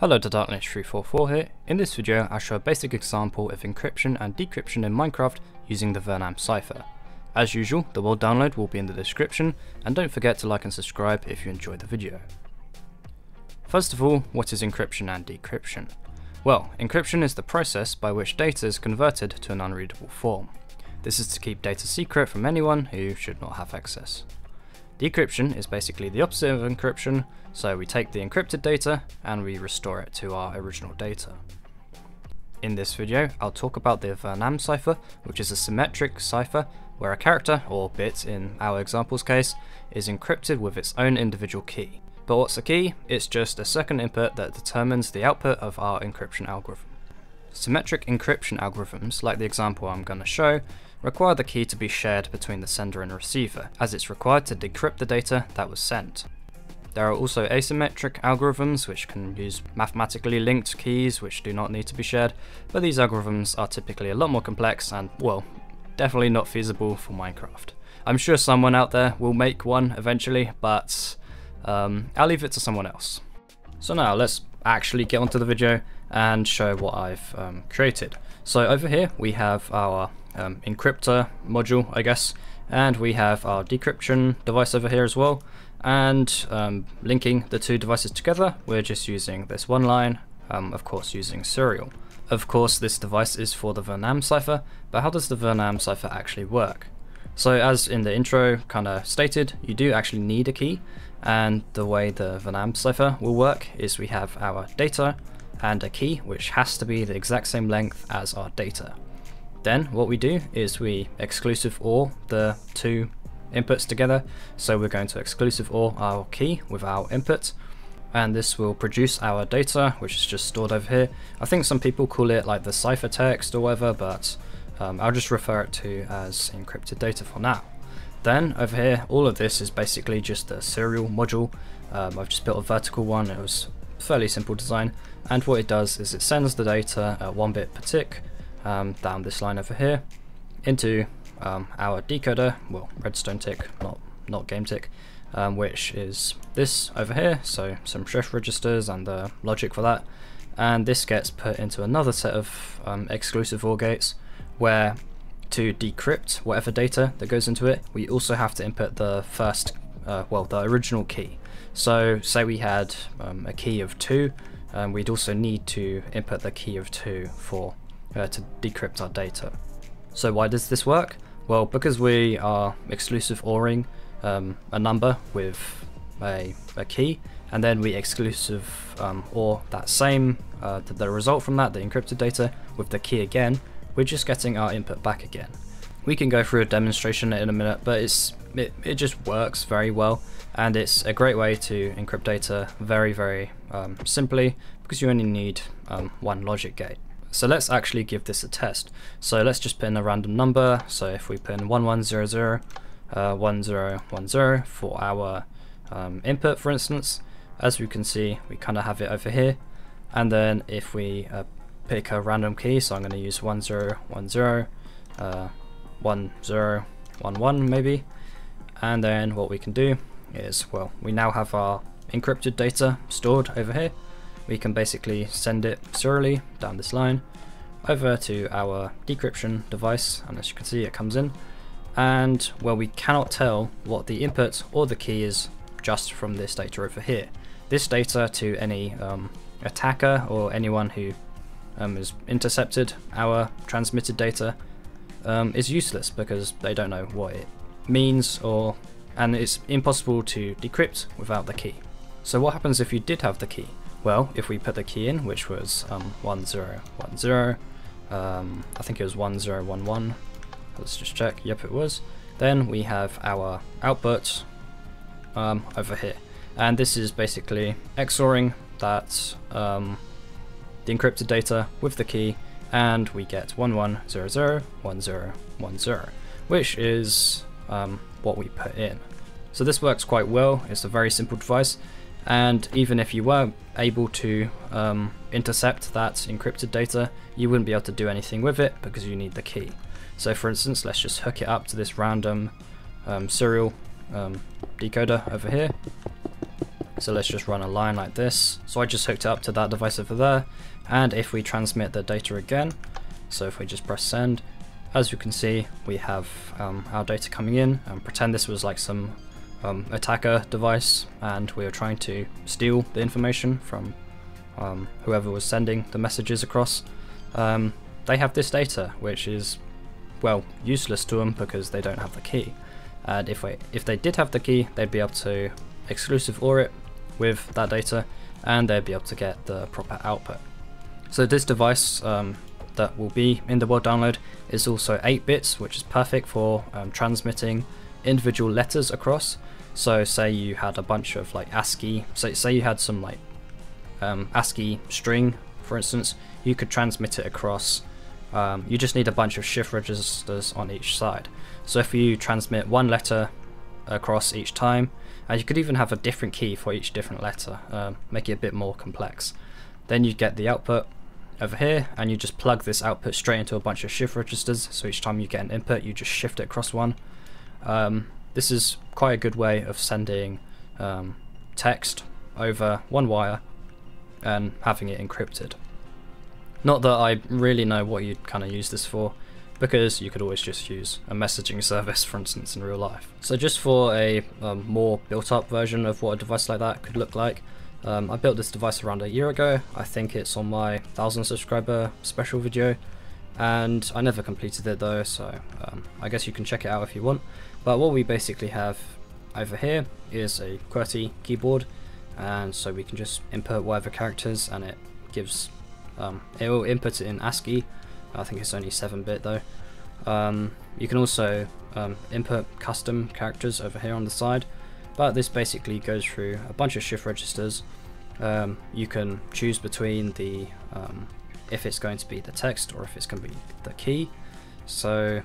Hello TheDarkness344 here. In this video I'll show a basic example of encryption and decryption in Minecraft using the Vernam cipher. As usual, the world download will be in the description and don't forget to like and subscribe if you enjoyed the video. First of all, what is encryption and decryption? Well, encryption is the process by which data is converted to an unreadable form. This is to keep data secret from anyone who should not have access. Decryption is basically the opposite of encryption, so we take the encrypted data and we restore it to our original data. In this video, I'll talk about the Vernam cipher, which is a symmetric cipher where a character, or bit in our example's case, is encrypted with its own individual key. But what's the key? It's just a second input that determines the output of our encryption algorithm. Symmetric encryption algorithms, like the example I'm going to show, require the key to be shared between the sender and receiver, as it's required to decrypt the data that was sent. There are also asymmetric algorithms which can use mathematically linked keys which do not need to be shared, but these algorithms are typically a lot more complex and, well, definitely not feasible for Minecraft. I'm sure someone out there will make one eventually, but um, I'll leave it to someone else. So now let's actually get onto the video and show what I've um, created. So over here we have our um, encryptor module, I guess, and we have our decryption device over here as well. And um, linking the two devices together, we're just using this one line, um, of course using serial. Of course this device is for the Vernam cipher, but how does the Vernam cipher actually work? So as in the intro kind of stated, you do actually need a key, and the way the Vernam cipher will work is we have our data and a key which has to be the exact same length as our data. Then what we do is we exclusive OR the two inputs together. So we're going to exclusive OR our key with our input and this will produce our data which is just stored over here. I think some people call it like the ciphertext or whatever but um, I'll just refer it to as encrypted data for now. Then over here all of this is basically just a serial module. Um, I've just built a vertical one, it was fairly simple design and what it does is it sends the data at one bit per tick um, down this line over here into um, our decoder, well redstone tick, not, not game tick, um, which is this over here, so some shift registers and the logic for that, and this gets put into another set of um, exclusive OR gates where to decrypt whatever data that goes into it, we also have to input the first, uh, well the original key. So say we had um, a key of 2, um, we'd also need to input the key of 2 for uh, to decrypt our data. So why does this work? Well, because we are exclusive ORing um, a number with a, a, key, and then we exclusive um, OR that same, uh, the, the result from that, the encrypted data, with the key again, we're just getting our input back again. We can go through a demonstration in a minute, but it's it, it just works very well, and it's a great way to encrypt data very, very um, simply, because you only need um, one logic gate. So let's actually give this a test. So let's just put in a random number. So if we put in 1100, uh, 1010 for our um, input, for instance, as we can see, we kind of have it over here. And then if we uh, pick a random key, so I'm going to use 1010, uh, 1011 maybe. And then what we can do is, well, we now have our encrypted data stored over here we can basically send it serially down this line over to our decryption device and as you can see it comes in and well we cannot tell what the input or the key is just from this data over here. This data to any um, attacker or anyone who um, has intercepted our transmitted data um, is useless because they don't know what it means or and it's impossible to decrypt without the key. So what happens if you did have the key? Well, if we put the key in, which was um, 1010, um, I think it was 1011, let's just check, yep it was, then we have our output um, over here. And this is basically XORing that um, the encrypted data with the key and we get 11001010, which is um, what we put in. So this works quite well, it's a very simple device. And even if you were able to um, intercept that encrypted data you wouldn't be able to do anything with it because you need the key. So for instance let's just hook it up to this random um, serial um, decoder over here So let's just run a line like this. So I just hooked it up to that device over there. And if we transmit the data again, so if we just press send, as you can see, we have um, our data coming in and pretend this was like some um, attacker device and we are trying to steal the information from um, whoever was sending the messages across. Um, they have this data, which is, well, useless to them because they don't have the key. And if, we, if they did have the key, they'd be able to exclusive OR it with that data and they'd be able to get the proper output. So this device um, that will be in the world download is also 8 bits, which is perfect for um, transmitting individual letters across. So say you had a bunch of like ASCII, so say you had some like um, ASCII string, for instance, you could transmit it across. Um, you just need a bunch of shift registers on each side. So if you transmit one letter across each time, and you could even have a different key for each different letter, um, make it a bit more complex. Then you get the output over here, and you just plug this output straight into a bunch of shift registers, so each time you get an input, you just shift it across one. Um, this is quite a good way of sending um, text over one wire and having it encrypted. Not that I really know what you'd kind of use this for, because you could always just use a messaging service, for instance, in real life. So just for a um, more built-up version of what a device like that could look like, um, I built this device around a year ago. I think it's on my 1000 subscriber special video, and I never completed it though, so um, I guess you can check it out if you want. But what we basically have over here is a QWERTY keyboard, and so we can just input whatever characters, and it gives, um, it will input it in ASCII, I think it's only 7-bit though. Um, you can also um, input custom characters over here on the side, but this basically goes through a bunch of shift registers. Um, you can choose between the um, if it's going to be the text or if it's going to be the key. So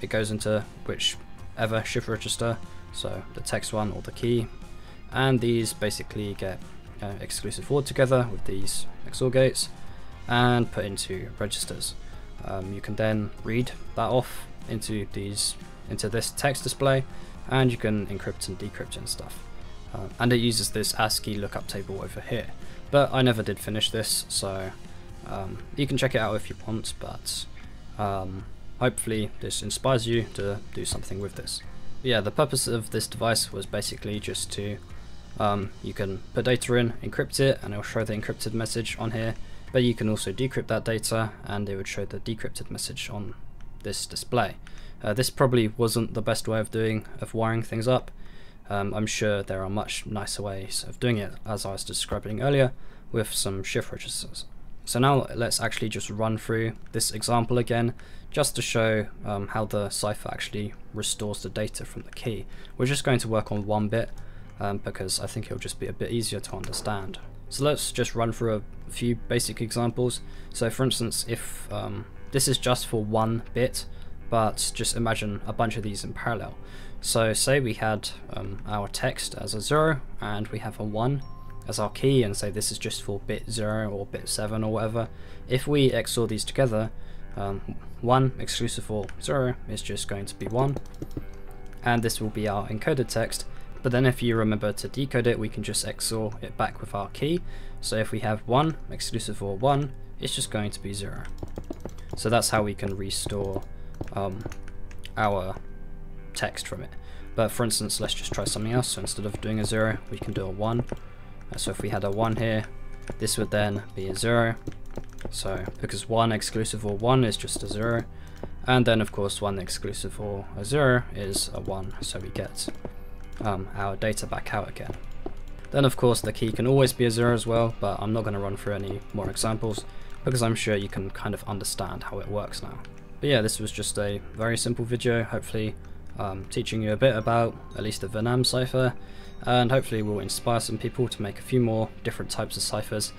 it goes into whichever shift register, so the text one or the key, and these basically get uh, exclusive OR together with these XOR gates and put into registers. Um, you can then read that off into these into this text display and you can encrypt and decrypt and stuff. Uh, and it uses this ASCII lookup table over here. But I never did finish this, so um, you can check it out if you want, but um, hopefully this inspires you to do something with this. Yeah, the purpose of this device was basically just to, um, you can put data in, encrypt it, and it'll show the encrypted message on here, but you can also decrypt that data and it would show the decrypted message on this display. Uh, this probably wasn't the best way of doing of wiring things up. Um, I'm sure there are much nicer ways of doing it as I was describing earlier with some shift registers. So now let's actually just run through this example again just to show um, how the cipher actually restores the data from the key. We're just going to work on one bit um, because I think it'll just be a bit easier to understand. So let's just run through a few basic examples. So for instance, if um, this is just for one bit, but just imagine a bunch of these in parallel. So say we had um, our text as a 0 and we have a 1 as our key and say this is just for bit 0 or bit 7 or whatever. If we XOR these together, um, 1 exclusive or 0 is just going to be 1 and this will be our encoded text but then if you remember to decode it, we can just XOR it back with our key. So if we have 1 exclusive or 1, it's just going to be 0. So that's how we can restore um, our text from it. But for instance, let's just try something else. So instead of doing a 0, we can do a 1. Uh, so if we had a 1 here, this would then be a 0. So because 1 exclusive or 1 is just a 0. And then of course 1 exclusive or a 0 is a 1. So we get um, our data back out again. Then of course the key can always be a zero as well, but I'm not going to run through any more examples because I'm sure you can kind of understand how it works now. But yeah, this was just a very simple video, hopefully um, teaching you a bit about at least the Vernam cipher, and hopefully will inspire some people to make a few more different types of ciphers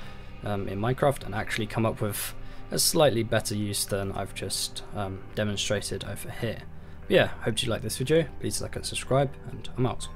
um, in Minecraft and actually come up with a slightly better use than I've just um, demonstrated over here. But yeah, hope you like this video, please like and subscribe, and I'm out.